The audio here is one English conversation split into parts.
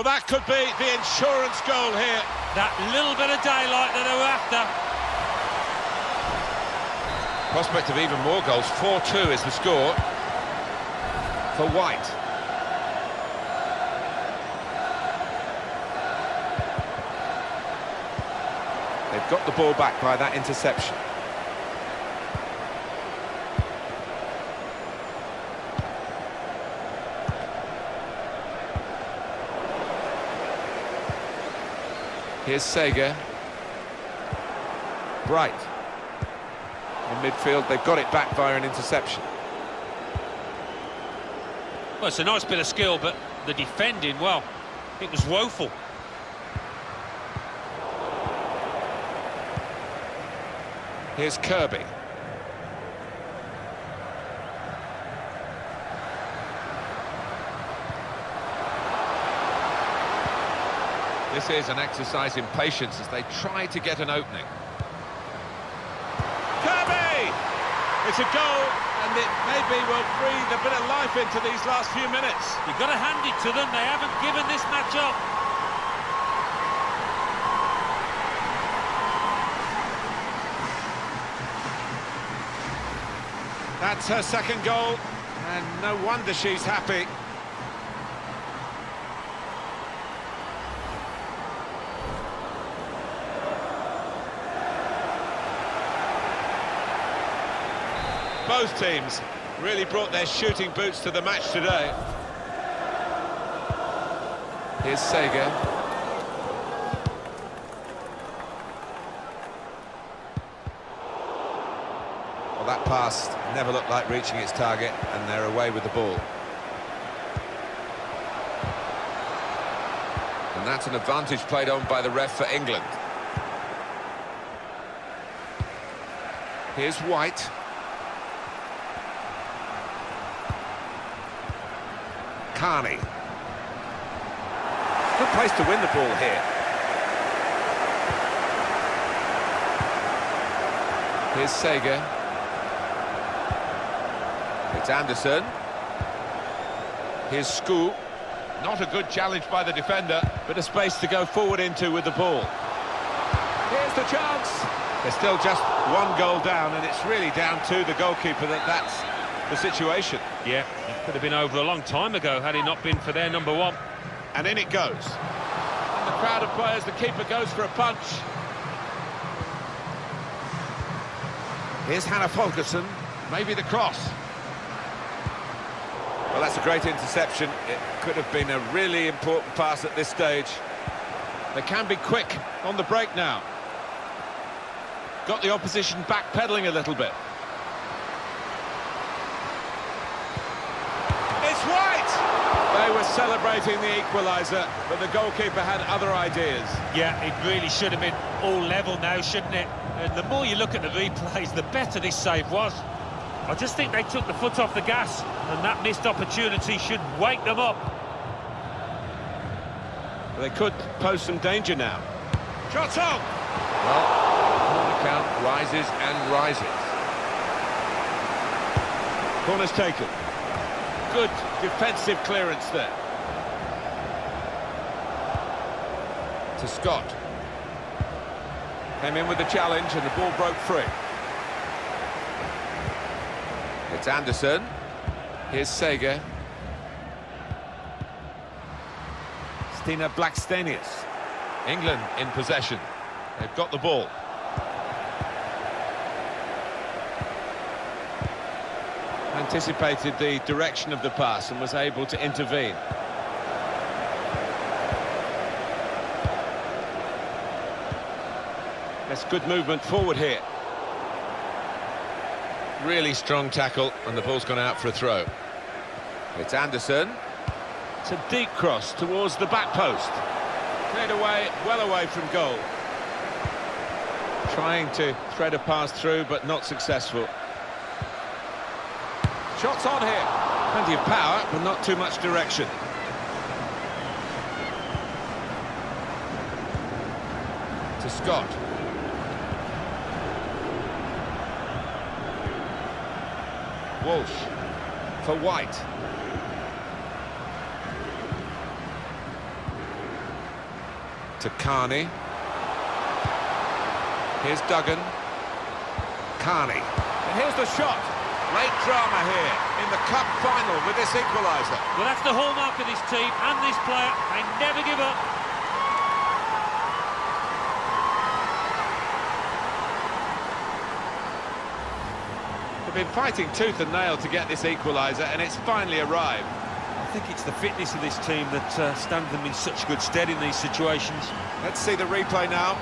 Well, that could be the insurance goal here. That little bit of daylight that they were after. Prospect of even more goals. 4-2 is the score for White. They've got the ball back by that interception. Here's Seger. Bright. In midfield, they've got it back via an interception. Well, it's a nice bit of skill, but the defending, well, it was woeful. Here's Kirby. This is an exercise in patience as they try to get an opening. Kirby! It's a goal, and it maybe will breathe a bit of life into these last few minutes. You've got to hand it to them. They haven't given this match up. That's her second goal, and no wonder she's happy. Both teams really brought their shooting boots to the match today. Here's Seger. Well, that pass never looked like reaching its target, and they're away with the ball. And that's an advantage played on by the ref for England. Here's White. Carney. Good place to win the ball here. Here's Seger. It's Anderson. Here's Scoop. Not a good challenge by the defender, but a space to go forward into with the ball. Here's the chance. They're still just one goal down, and it's really down to the goalkeeper that that's the situation. Yeah, it could have been over a long time ago had it not been for their number one. And in it goes. And the crowd of players, the keeper goes for a punch. Here's Hannah Folkesson. Maybe the cross. Well, that's a great interception. It could have been a really important pass at this stage. They can be quick on the break now. Got the opposition backpedaling a little bit. It's White! They were celebrating the equaliser, but the goalkeeper had other ideas. Yeah, it really should have been all level now, shouldn't it? And the more you look at the replays, the better this save was. I just think they took the foot off the gas, and that missed opportunity should wake them up. They could pose some danger now. Shots on! Well, the count rises and rises. Corner's taken. Good defensive clearance there. To Scott. Came in with the challenge and the ball broke free. It's Anderson. Here's Seger. Stina Blackstenius. England in possession. They've got the ball. Anticipated the direction of the pass and was able to intervene. That's good movement forward here. Really strong tackle, and the ball's gone out for a throw. It's Anderson. It's a deep cross towards the back post. Cleared away, well away from goal. Trying to thread a pass through, but not successful. Shots on here. Plenty of power, but not too much direction. To Scott. Walsh for White. to Carney. Here's Duggan. Carney. And here's the shot. Late drama here in the cup final with this equaliser. Well, that's the hallmark of this team and this player. They never give up. They've been fighting tooth and nail to get this equaliser, and it's finally arrived. I think it's the fitness of this team that uh, stands them in such good stead in these situations. Let's see the replay now.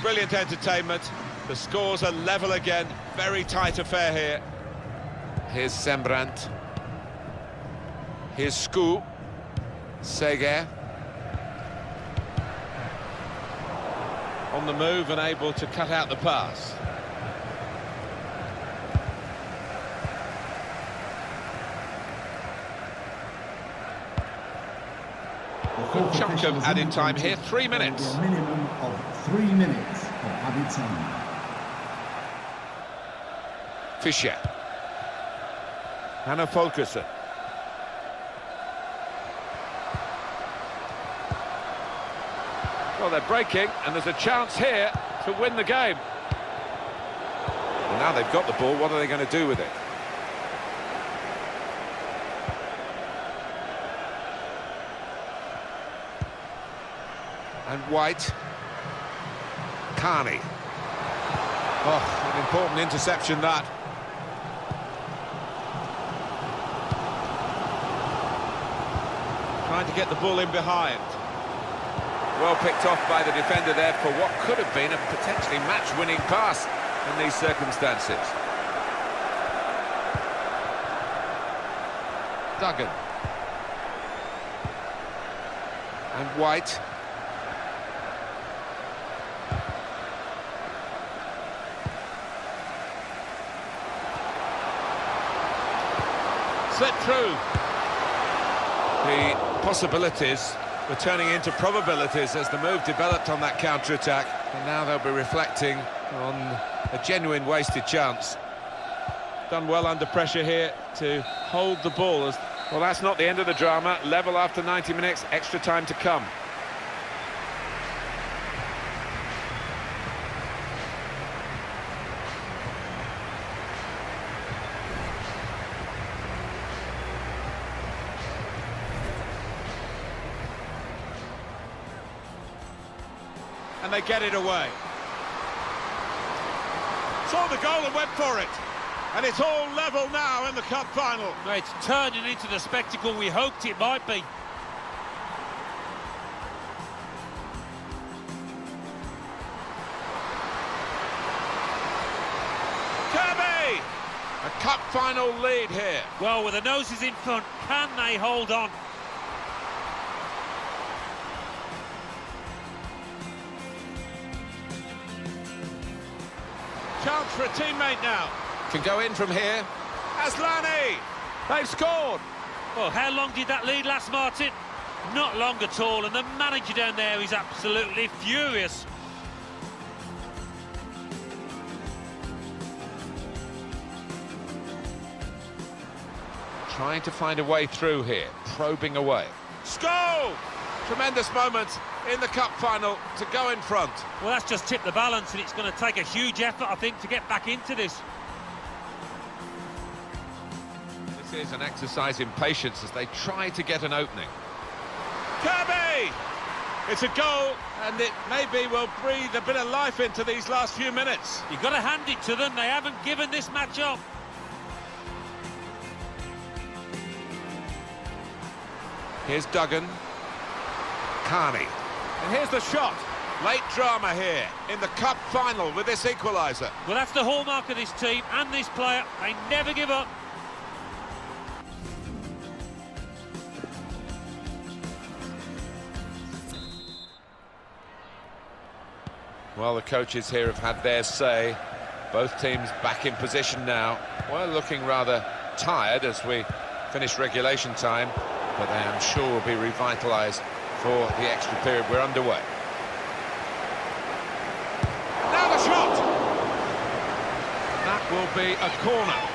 Brilliant entertainment. The scores are level again. Very tight affair here. Here's Sembrant. Here's Schough. Seger. On the move and able to cut out the pass. Good chunk of added time here, three minutes. Minimum of three minutes of added time. Fischer. Hanna Folkesson. Well, they're breaking, and there's a chance here to win the game. And now they've got the ball, what are they going to do with it? And White. Carney. Oh, an important interception that. Trying to get the ball in behind. Well picked off by the defender there for what could have been a potentially match-winning pass in these circumstances. Duggan. And White. Slip through. The possibilities were turning into probabilities as the move developed on that counter-attack. And now they'll be reflecting on a genuine wasted chance. Done well under pressure here to hold the ball. Well, that's not the end of the drama. Level after 90 minutes, extra time to come. And they get it away. Saw the goal and went for it. And it's all level now in the cup final. It's turning into the spectacle we hoped it might be. Kirby! A cup final lead here. Well, with the noses in front, can they hold on? Chance for a teammate now. Can go in from here. Asllani! They've scored! Well, how long did that lead last, Martin? Not long at all, and the manager down there is absolutely furious. Trying to find a way through here, probing away. Score! Tremendous moment in the cup final to go in front. Well, that's just tipped the balance, and it's going to take a huge effort, I think, to get back into this. This is an exercise in patience as they try to get an opening. Kirby! It's a goal, and it maybe will breathe a bit of life into these last few minutes. You've got to hand it to them. They haven't given this match up. Here's Duggan. Carney. And here's the shot. Late drama here in the cup final with this equaliser. Well, that's the hallmark of this team and this player. They never give up. Well, the coaches here have had their say. Both teams back in position now. Well, looking rather tired as we finish regulation time, but they, I'm sure, will be revitalised for the extra period. We're underway. Now the shot! That will be a corner.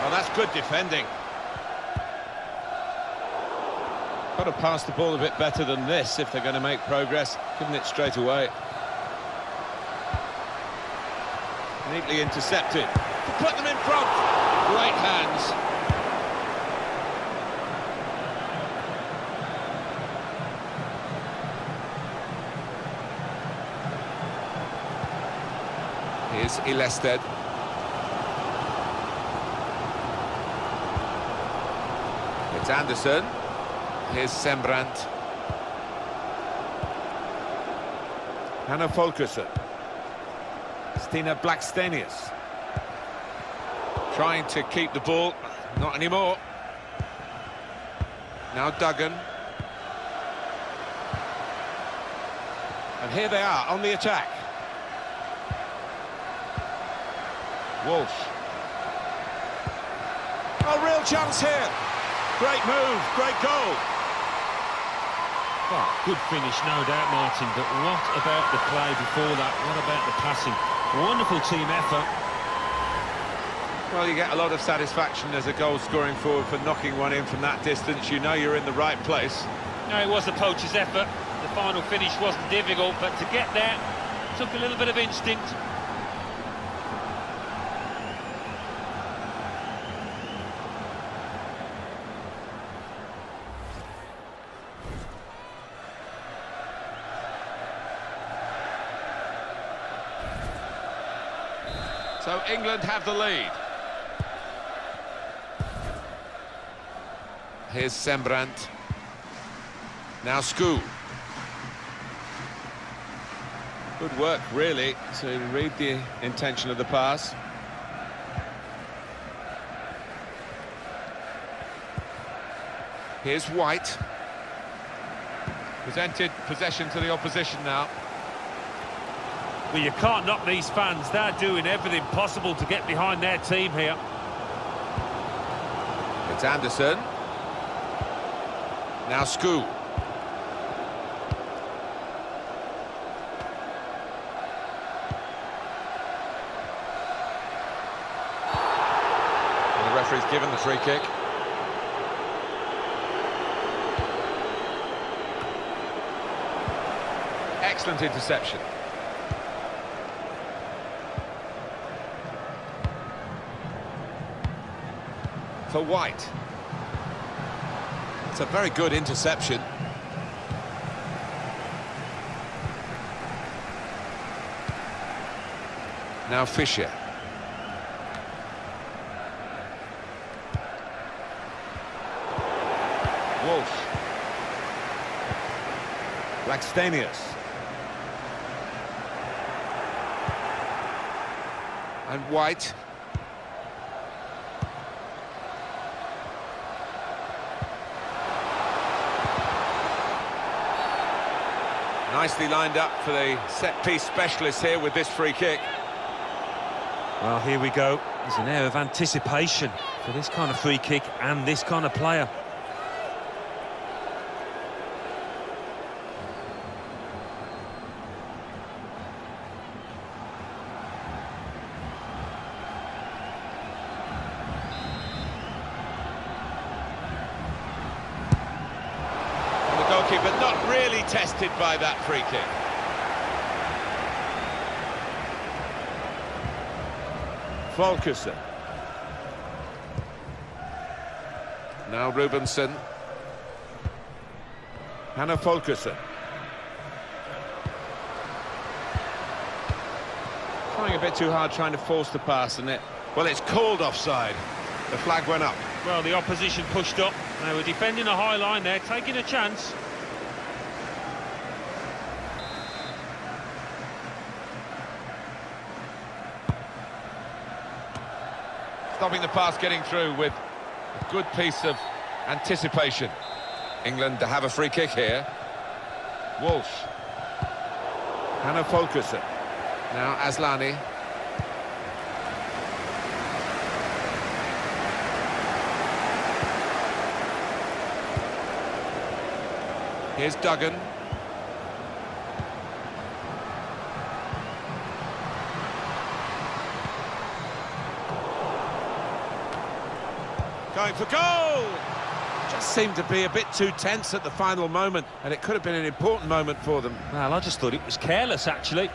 Well, that's good defending. Got to pass the ball a bit better than this if they're going to make progress, giving it straight away. Neatly intercepted. To put them in front. Great hands. Here's Ilestedt. It's Anderson. Here's Sembrant. Hanna Folkesson. Stina Blackstenius. Trying to keep the ball. Not anymore. Now Duggan. And here they are on the attack. Walsh. A real chance here. Great move, great goal. Well, good finish, no doubt, Martin, but what about the play before that? What about the passing? Wonderful team effort. Well, you get a lot of satisfaction as a goal-scoring forward for knocking one in from that distance. You know you're in the right place. No, it was the poacher's effort. The final finish wasn't difficult, but to get there took a little bit of instinct. So England have the lead. Here's Sembrant. Now Schough. Good work, really, to read the intention of the pass. Here's White. Presented possession to the opposition now. Well, you can't knock these fans. They're doing everything possible to get behind their team here. It's Anderson. Now Schough. And the referee's given the free kick. Excellent interception. For White. It's a very good interception. Now Fischer. Walsh. Blackstenius. And White. Nicely lined up for the set-piece specialist here with this free kick. Well, here we go. There's an air of anticipation for this kind of free kick and this kind of player. And the goalkeeper not tested by that free kick. Folkesson. Now Rubensson. Hanna Folkesson. Trying a bit too hard, trying to force the pass, and it... Well, it's called offside. The flag went up. Well, the opposition pushed up. They were defending a high line there, taking a chance. Stopping the pass getting through with a good piece of anticipation. England to have a free kick here. Walsh. Hanna Folkesson. Now Asllani. Here's Duggan. Going for goal! Just seemed to be a bit too tense at the final moment, and it could have been an important moment for them. Well, I just thought it was careless, actually.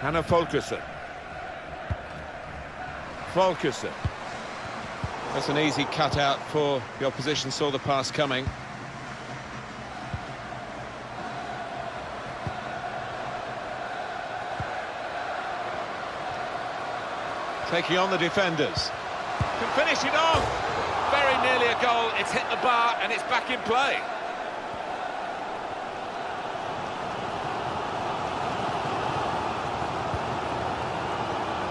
Hannah Folkesson. Folkesson. That's an easy cutout for the opposition, saw the pass coming. Taking on the defenders. Can finish it off. Very nearly a goal. It's hit the bar and it's back in play.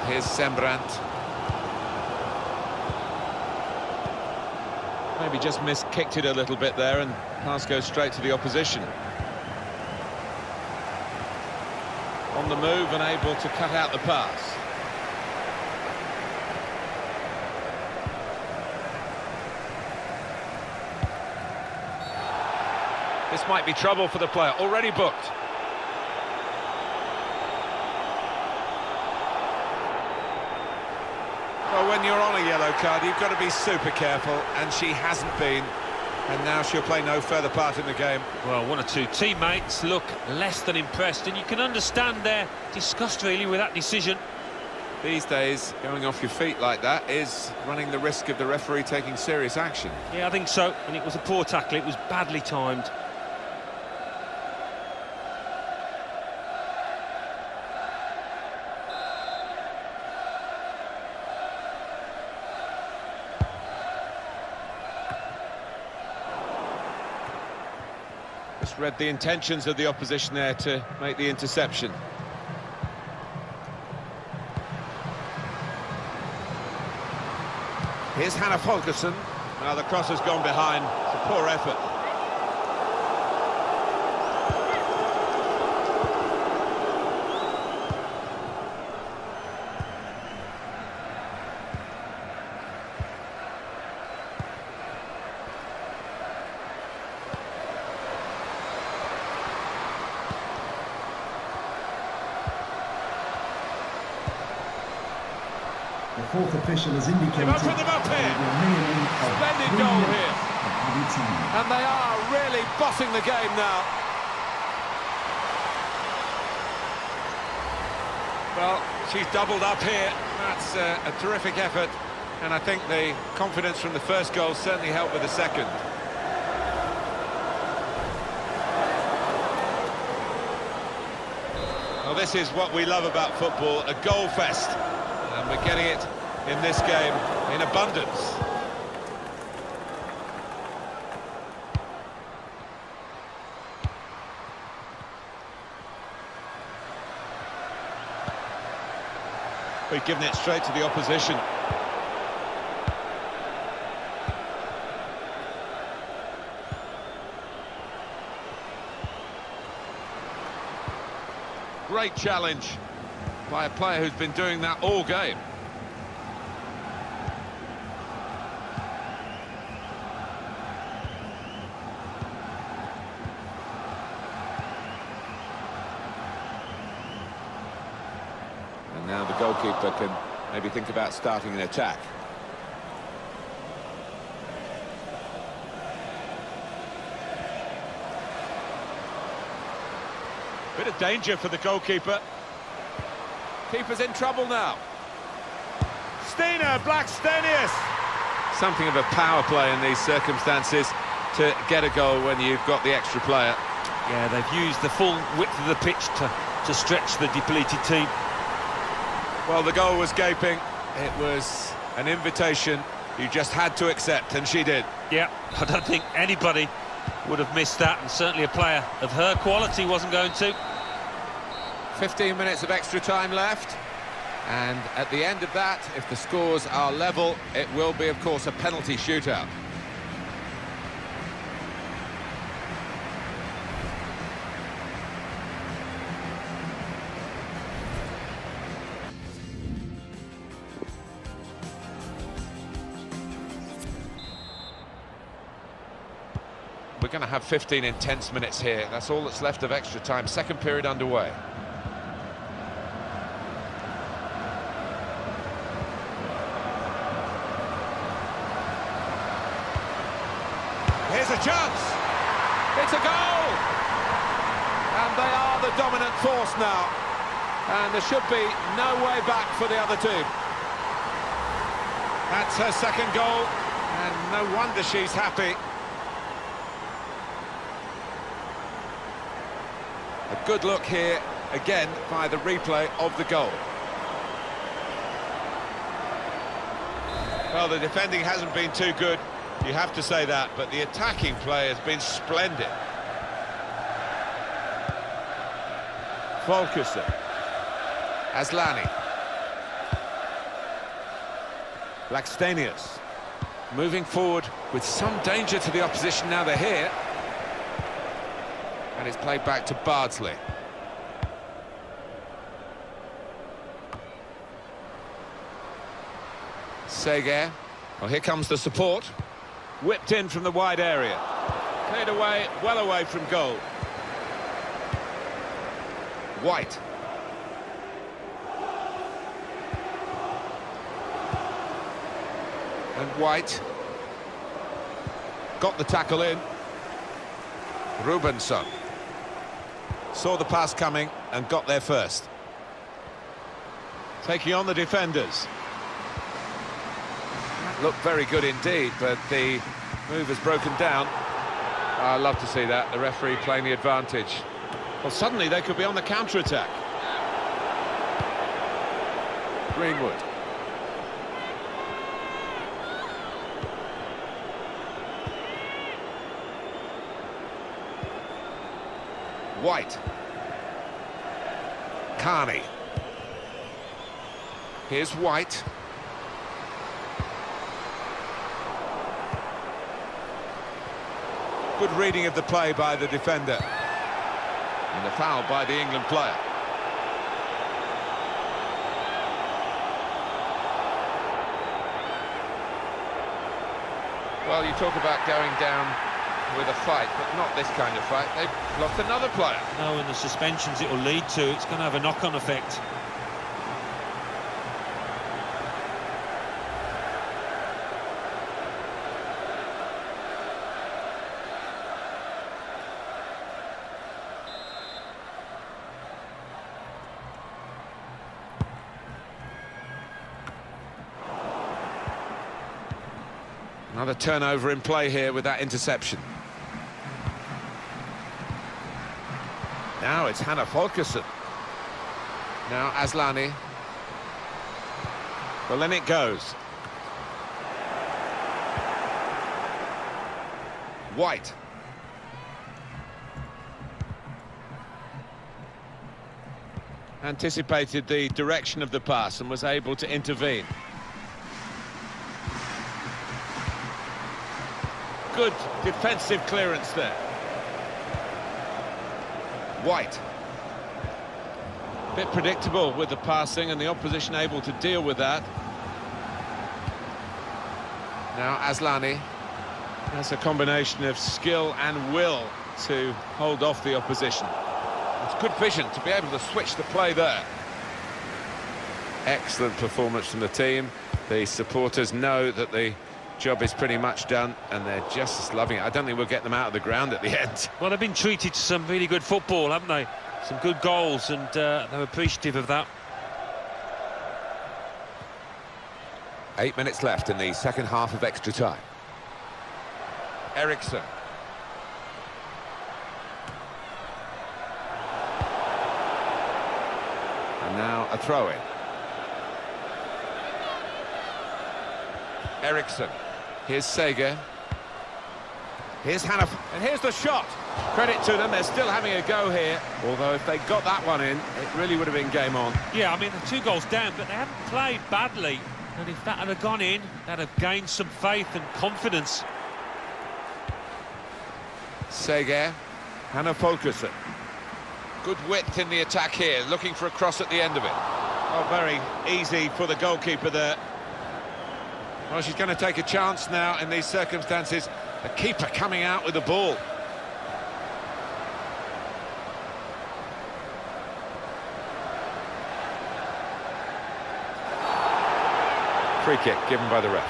Here's Sembrant. Maybe just miskicked it a little bit there and pass goes straight to the opposition. On the move and able to cut out the pass. This might be trouble for the player, already booked. Well, when you're on a yellow card, you've got to be super careful, and she hasn't been. And now she'll play no further part in the game. Well, one or two teammates look less than impressed, and you can understand their disgust, really, with that decision. These days, going off your feet like that is running the risk of the referee taking serious action. Yeah, I think so, and it was a poor tackle. It was badly timed. Just read the intentions of the opposition there to make the interception. Here's Hannah Folkesson. Now the cross has gone behind. It's a poor effort. The fourth official has indicated They've opened them up here. will be a minimum of Splendid goal here. of added time. And they are really bossing the game now. Well, she's doubled up here. That's uh, a terrific effort. And I think the confidence from the first goal certainly helped with the second. Well, this is what we love about football, a goal fest. And we're getting it in this game in abundance. We've given it straight to the opposition. Great challenge by a player who's been doing that all game. Maybe think about starting an attack. Bit of danger for the goalkeeper. Keeper's in trouble now. Stina Blackstenius. Something of a power play in these circumstances to get a goal when you've got the extra player. Yeah, they've used the full width of the pitch to, to stretch the depleted team. Well, the goal was gaping. It was an invitation you just had to accept, and she did. Yeah, I don't think anybody would have missed that, and certainly a player of her quality wasn't going to. 15 minutes of extra time left. And at the end of that, if the scores are level, it will be, of course, a penalty shootout. Have 15 intense minutes here. That's all that's left of extra time. Second period underway. Here's a chance. It's a goal. And they are the dominant force now. And there should be no way back for the other two. That's her second goal. And no wonder she's happy. A good look here, again, by the replay of the goal. Well, the defending hasn't been too good, you have to say that, but the attacking play has been splendid. Folkesson. Asllani. Blackstenius. Moving forward with some danger to the opposition now they're here. And it's played back to Bardsley. Seger. Well, here comes the support. Whipped in from the wide area. Cleared away, well away from goal. White. And White. Got the tackle in. Rubensson. Saw the pass coming and got there first. Taking on the defenders. Looked very good indeed, but the move has broken down. I love to see that, the referee playing the advantage. Well, suddenly they could be on the counter-attack. Greenwood. White. Carney. Here's White. Good reading of the play by the defender. And the foul by the England player. Well, you talk about going down with a fight, but not this kind of fight. They've lost another player. No, and the suspensions it will lead to, it's going to have a knock-on effect. Another turnover in play here with that interception. Now it's Hannah Folkesson. Now Asllani. Well, then it goes. White. Anticipated the direction of the pass and was able to intervene. Good defensive clearance there. White. Bit predictable with the passing and the opposition able to deal with that. Now Asllani has a combination of skill and will to hold off the opposition. It's good vision to be able to switch the play there. Excellent performance from the team. The supporters know that the job is pretty much done and they're just loving it. I don't think we'll get them out of the ground at the end. Well, they've been treated to some really good football, haven't they? Some good goals and uh, they're appreciative of that. Eight minutes left in the second half of extra time. Eriksson. And now a throw-in. Eriksson. Here's Seger. Here's Hannah, and here's the shot. Credit to them, they're still having a go here. Although if they got that one in, it really would have been game on. Yeah, I mean, the two goals down, but they haven't played badly. And if that had gone in, that'd have gained some faith and confidence. Seger, Hannah Folkesson. Good width in the attack here, looking for a cross at the end of it. Oh, very easy for the goalkeeper there. Well, she's going to take a chance now in these circumstances. The keeper coming out with the ball. Free kick given by the ref.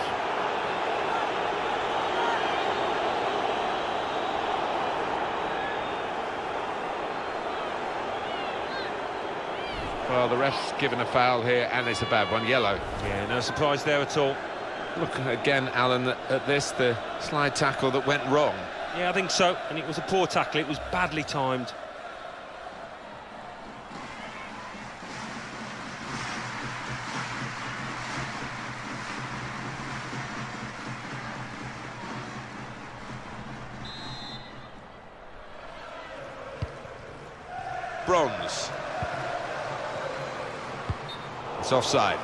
Well, the ref's given a foul here, and it's a bad one, yellow. Yeah, no surprise there at all. Look again, Alan, at this, the slide tackle that went wrong. Yeah, I think so, and it was a poor tackle. It was badly timed. Bronze. It's offside.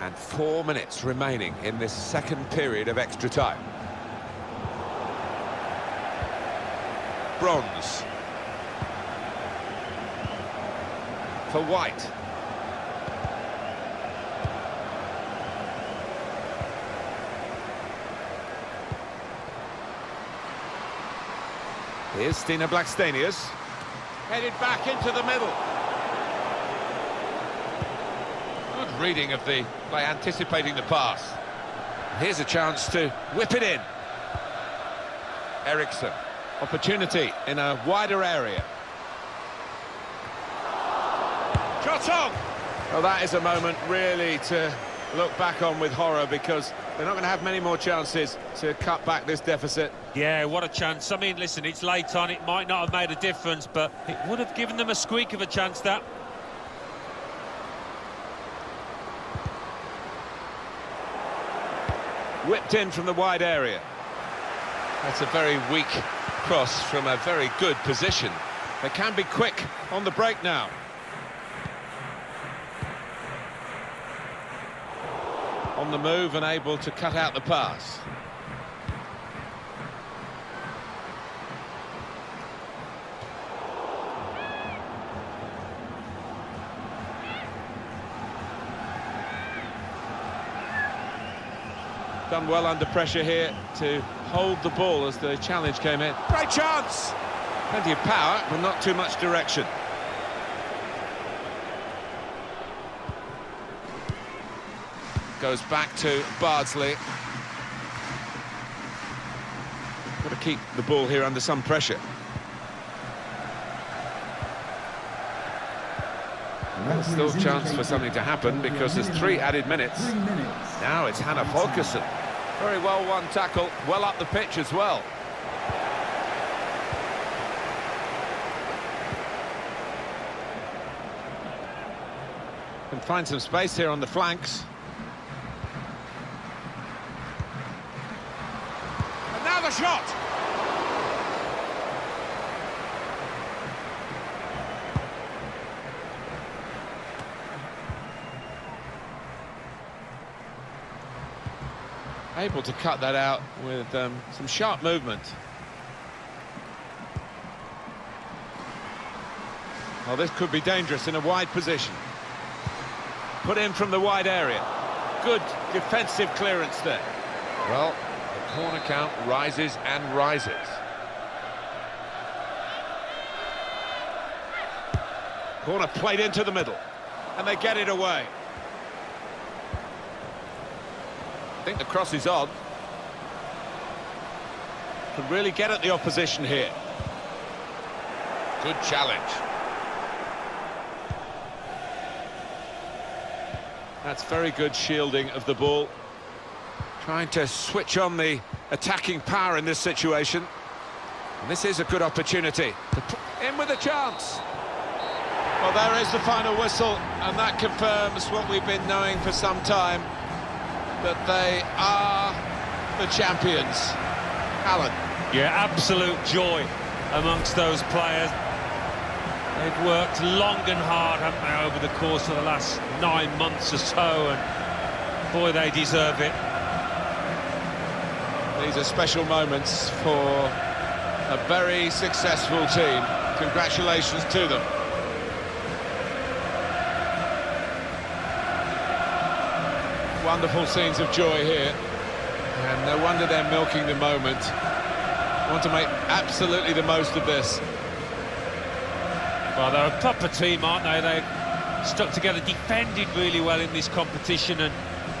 And four minutes remaining in this second period of extra time. Bronze. For White. Here's Stina Blackstenius. Headed back into the middle. Good reading of the by anticipating the pass. Here's a chance to whip it in. Eriksson. Opportunity in a wider area. Shot on! Well, that is a moment really to look back on with horror because they're not going to have many more chances to cut back this deficit. Yeah, what a chance. I mean, listen, it's late on. It might not have made a difference, but it would have given them a squeak of a chance, that. Whipped in from the wide area. That's a very weak cross from a very good position. They can be quick on the break now. On the move and able to cut out the pass. Done well under pressure here to hold the ball as the challenge came in. Great chance! Plenty of power, but not too much direction. Goes back to Bardsley. Got to keep the ball here under some pressure. There's still a chance for something to happen because there's three added minutes. Minutes. Now it's Hannah Folkesson. Very well won tackle, well up the pitch as well. Can find some space here on the flanks. And now the shot! Able to cut that out with um, some sharp movement. Well, this could be dangerous in a wide position. Put in from the wide area. Good defensive clearance there. Well, the corner count rises and rises. Corner played into the middle, and they get it away. I think the cross is on. Can really get at the opposition here. Good challenge. That's very good shielding of the ball. Trying to switch on the attacking power in this situation. And this is a good opportunity. In with a chance. Well, there is the final whistle, and that confirms what we've been knowing for some time, that they are the champions. Alan. Yeah, absolute joy amongst those players. They've worked long and hard, haven't they, over the course of the last nine months or so, and boy, they deserve it. These are special moments for a very successful team. Congratulations to them. Wonderful scenes of joy here. And no wonder they're milking the moment. Want to make absolutely the most of this. Well, they're a proper team, aren't they? They stuck together, defended really well in this competition and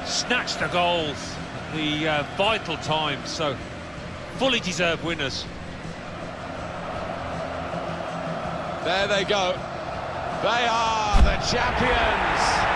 snatched the goals, the uh, vital times. So, fully deserved winners. There they go. They are the champions.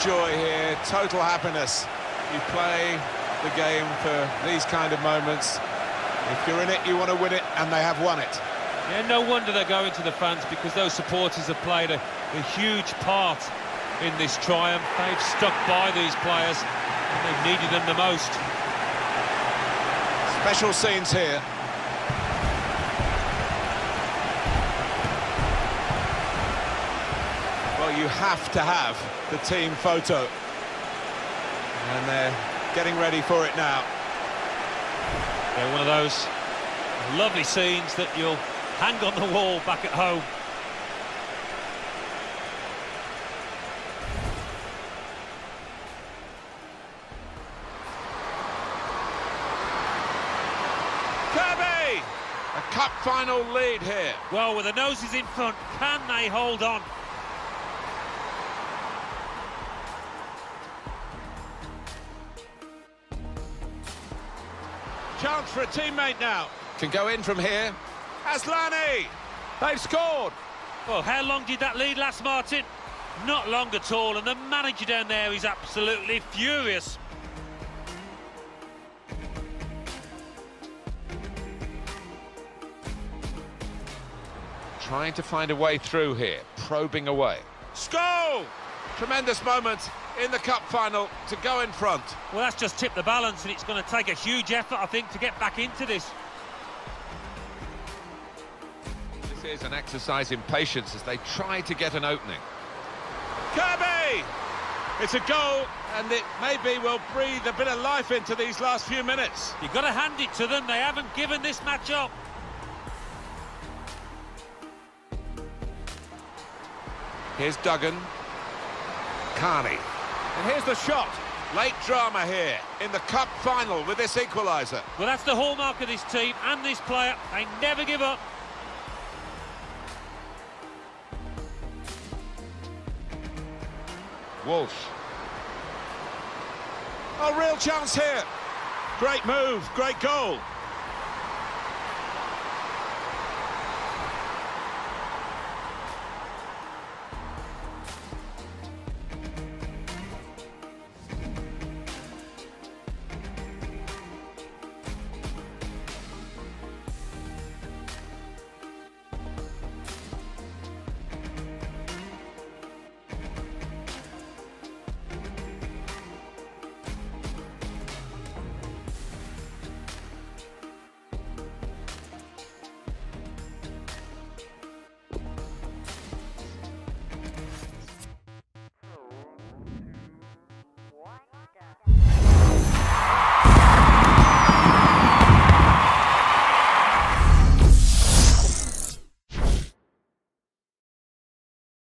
Joy here, total happiness. You play the game for these kind of moments. If you're in it, you want to win it, and they have won it. Yeah, no wonder they're going to the fans because those supporters have played a, a huge part in this triumph. They've stuck by these players and they've needed them the most. Special scenes here. You have to have the team photo. And they're getting ready for it now. Yeah, one of those lovely scenes that you'll hang on the wall back at home. Kirby! A cup final lead here. Well, with the noses in front, can they hold on? Chance for a teammate now. Can go in from here. Asllani! They've scored! Well, how long did that lead last, Martin? Not long at all, and the manager down there is absolutely furious. Trying to find a way through here, probing away. Schough! Tremendous moment in the cup final to go in front. Well, that's just tipped the balance, and it's going to take a huge effort, I think, to get back into this. This is an exercise in patience as they try to get an opening. Kirby! It's a goal, and it maybe will breathe a bit of life into these last few minutes. You've got to hand it to them. They haven't given this match up. Here's Duggan. Carney. And here's the shot. Late drama here in the cup final with this equaliser. Well, that's the hallmark of this team and this player. They never give up. Walsh. A real chance here. Great move, great goal.